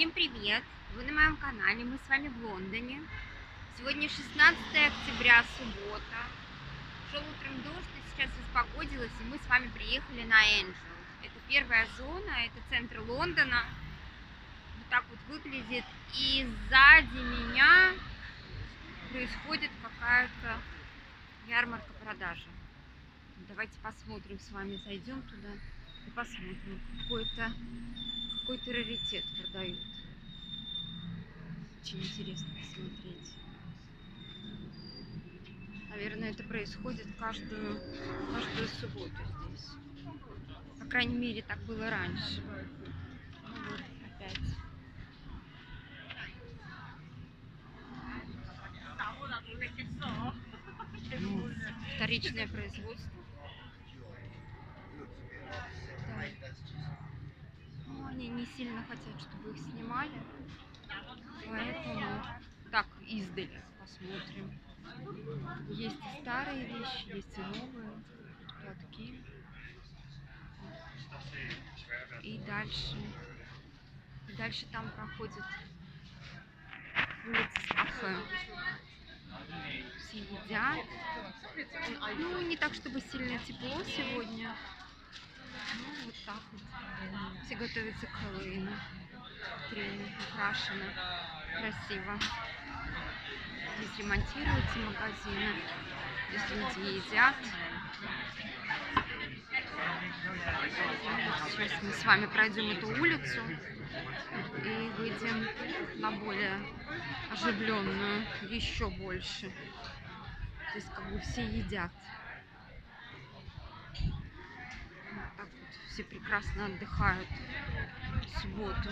Всем привет! Вы на моем канале, мы с вами в Лондоне. Сегодня 16 октября, суббота. Шел утром дождь, и сейчас распогодилось, и мы с вами приехали на Энджел. Это первая зона, это центр Лондона. Вот так вот выглядит. И сзади меня происходит какая-то ярмарка продажи. Давайте посмотрим с вами, зайдем туда посмотрим. Какой-то какой-то раритет продают. Очень интересно посмотреть. Наверное, это происходит каждую, каждую субботу здесь. По крайней мере, так было раньше. Ну вот, опять. Ну, вторичное производство. Да. Ну, они не сильно хотят, чтобы их снимали. Поэтому так, издали посмотрим. Есть и старые вещи, есть и новые. Платки. И дальше. И дальше там проходит улица кафе. Все едят. Ну, не так, чтобы сильно тепло сегодня. Ну, вот так вот. Все готовятся к Хэллоуину. Тренинг украшено. Красиво. Здесь ремонтируются магазины. Здесь люди едят. Сейчас мы с вами пройдем эту улицу и выйдем на более оживленную, еще больше. Здесь как бы все едят. Вот так вот все прекрасно отдыхают в субботу.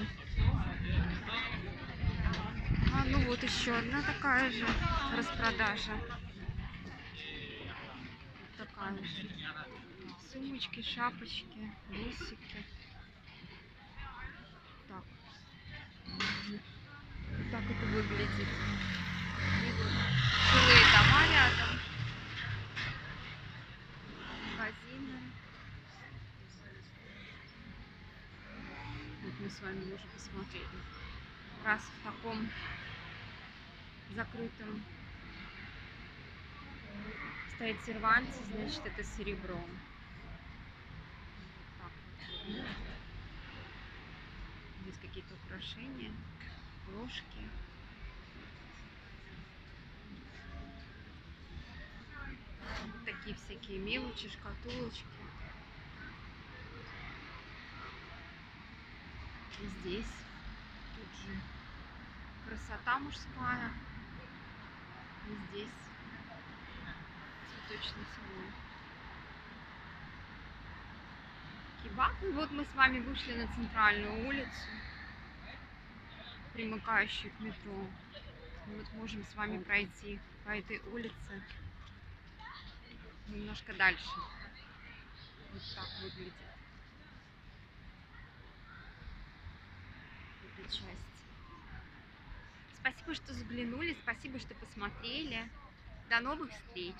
А ну вот еще одна такая же распродажа. Такая же. Сумочки, шапочки, носики. Так. Так это выглядит. И вот жилые дома рядом. Магазины. Вот мы с вами уже посмотрели. Раз в таком закрытом стоит серванте, значит это серебро. Здесь какие-то украшения, ложки. Вот такие всякие мелочи, шкатулочки. И здесь тут же красота мужская. И здесь цветочный салон. Кебаб. И вот мы с вами вышли на центральную улицу, примыкающую к метро. И вот можем с вами пройти по этой улице немножко дальше. Вот так выглядит часть. Спасибо, что заглянули, спасибо, что посмотрели. До новых встреч!